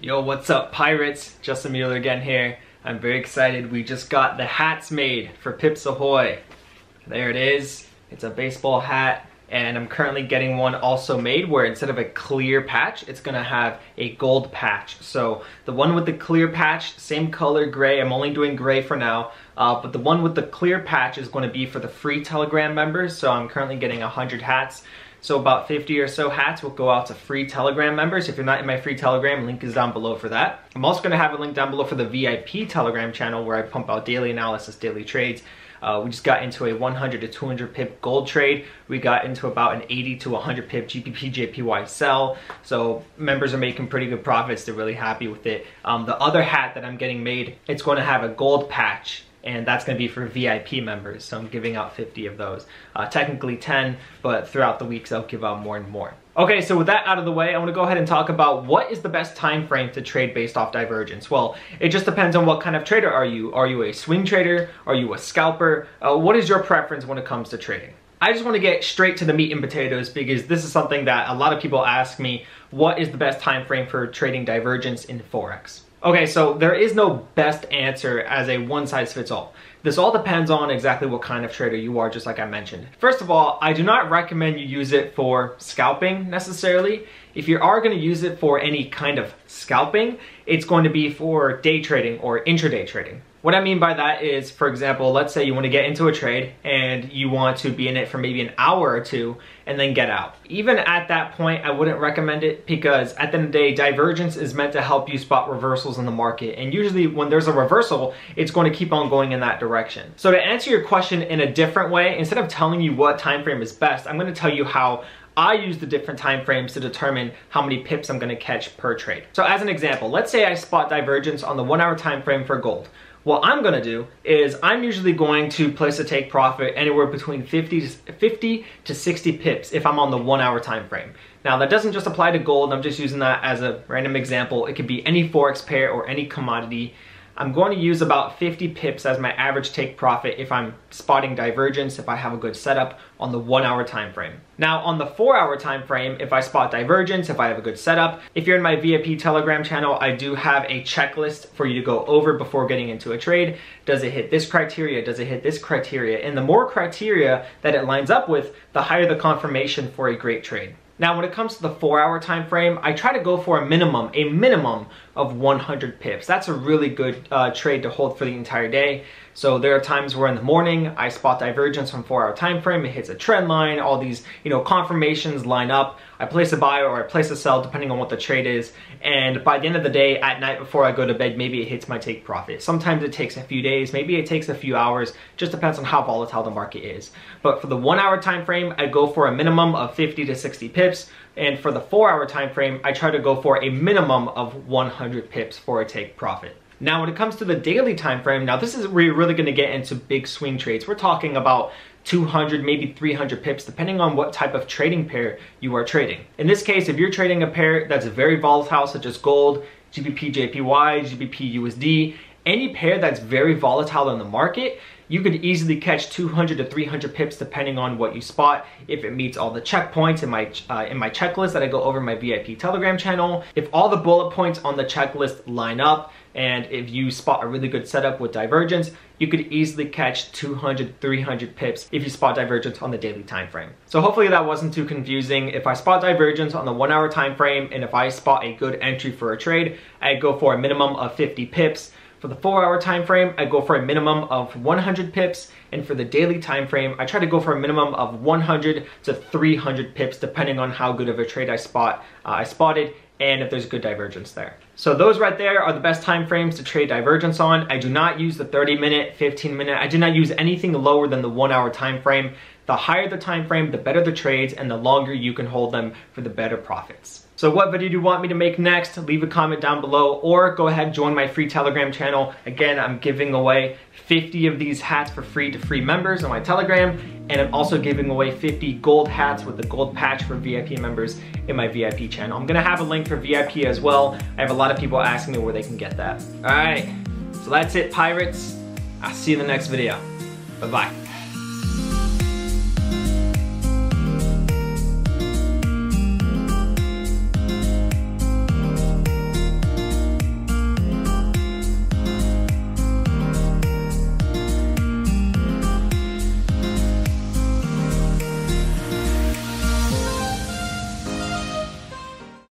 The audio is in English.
Yo, what's up Pirates? Justin Mueller again here. I'm very excited. We just got the hats made for Pips Ahoy. There it is. It's a baseball hat and I'm currently getting one also made where instead of a clear patch, it's gonna have a gold patch. So the one with the clear patch, same color gray, I'm only doing gray for now, uh, but the one with the clear patch is gonna be for the free Telegram members, so I'm currently getting 100 hats. So about 50 or so hats will go out to free Telegram members. If you're not in my free Telegram, link is down below for that. I'm also gonna have a link down below for the VIP Telegram channel where I pump out daily analysis, daily trades. Uh, we just got into a 100 to 200 pip gold trade. We got into about an 80 to 100 pip GBP JPY sell. So members are making pretty good profits. They're really happy with it. Um, the other hat that I'm getting made, it's going to have a gold patch and that's going to be for VIP members. So I'm giving out 50 of those. Uh, technically 10, but throughout the weeks I'll give out more and more. Okay, so with that out of the way, I want to go ahead and talk about what is the best time frame to trade based off divergence. Well, it just depends on what kind of trader are you. Are you a swing trader? Are you a scalper? Uh, what is your preference when it comes to trading? I just want to get straight to the meat and potatoes because this is something that a lot of people ask me, what is the best time frame for trading divergence in Forex? Okay, so there is no best answer as a one size fits all. This all depends on exactly what kind of trader you are, just like I mentioned. First of all, I do not recommend you use it for scalping necessarily. If you are gonna use it for any kind of scalping, it's going to be for day trading or intraday trading. What I mean by that is, for example, let's say you want to get into a trade and you want to be in it for maybe an hour or two and then get out. Even at that point, I wouldn't recommend it because at the end of the day, divergence is meant to help you spot reversals in the market. And usually when there's a reversal, it's going to keep on going in that direction. So to answer your question in a different way, instead of telling you what time frame is best, I'm going to tell you how I use the different time frames to determine how many pips I'm gonna catch per trade. So as an example, let's say I spot divergence on the one hour time frame for gold. What I'm gonna do is I'm usually going to place a take profit anywhere between 50 to, 50 to 60 pips if I'm on the one hour time frame. Now that doesn't just apply to gold, I'm just using that as a random example. It could be any Forex pair or any commodity. I'm going to use about 50 pips as my average take profit if I'm spotting divergence, if I have a good setup on the one hour time frame. Now on the four hour time frame, if I spot divergence, if I have a good setup, if you're in my VIP Telegram channel, I do have a checklist for you to go over before getting into a trade. Does it hit this criteria? Does it hit this criteria? And the more criteria that it lines up with, the higher the confirmation for a great trade. Now, when it comes to the four hour time frame, I try to go for a minimum, a minimum of 100 pips. That's a really good uh, trade to hold for the entire day. So there are times where in the morning I spot divergence from four hour time frame, it hits a trend line, all these you know confirmations line up. I place a buy or I place a sell depending on what the trade is. And by the end of the day, at night before I go to bed, maybe it hits my take profit. Sometimes it takes a few days, maybe it takes a few hours, just depends on how volatile the market is. But for the one hour time frame, I go for a minimum of 50 to 60 pips. And for the four hour time frame, I try to go for a minimum of 100 pips for a take profit. Now, when it comes to the daily time frame, now this is where you're really gonna get into big swing trades. We're talking about 200, maybe 300 pips, depending on what type of trading pair you are trading. In this case, if you're trading a pair that's very volatile, such as gold, GBP JPY, GBP USD, any pair that's very volatile in the market, you could easily catch 200 to 300 pips depending on what you spot. If it meets all the checkpoints in my uh, in my checklist that I go over in my VIP Telegram channel, if all the bullet points on the checklist line up, and if you spot a really good setup with divergence, you could easily catch 200, 300 pips if you spot divergence on the daily time frame. So hopefully that wasn't too confusing. If I spot divergence on the one hour time frame and if I spot a good entry for a trade, I go for a minimum of 50 pips. For the four hour time frame, I go for a minimum of 100 pips. And for the daily time frame, I try to go for a minimum of 100 to 300 pips, depending on how good of a trade I spot. Uh, I spotted and if there's a good divergence there. So those right there are the best time frames to trade divergence on. I do not use the 30 minute, 15 minute. I do not use anything lower than the one hour time frame. The higher the time frame, the better the trades and the longer you can hold them for the better profits. So what video do you want me to make next? Leave a comment down below or go ahead and join my free Telegram channel. Again, I'm giving away 50 of these hats for free to free members on my Telegram and I'm also giving away 50 gold hats with the gold patch for VIP members in my VIP channel. I'm gonna have a link for VIP as well. I have a lot of people asking me where they can get that. All right, so that's it, Pirates. I'll see you in the next video. Bye-bye.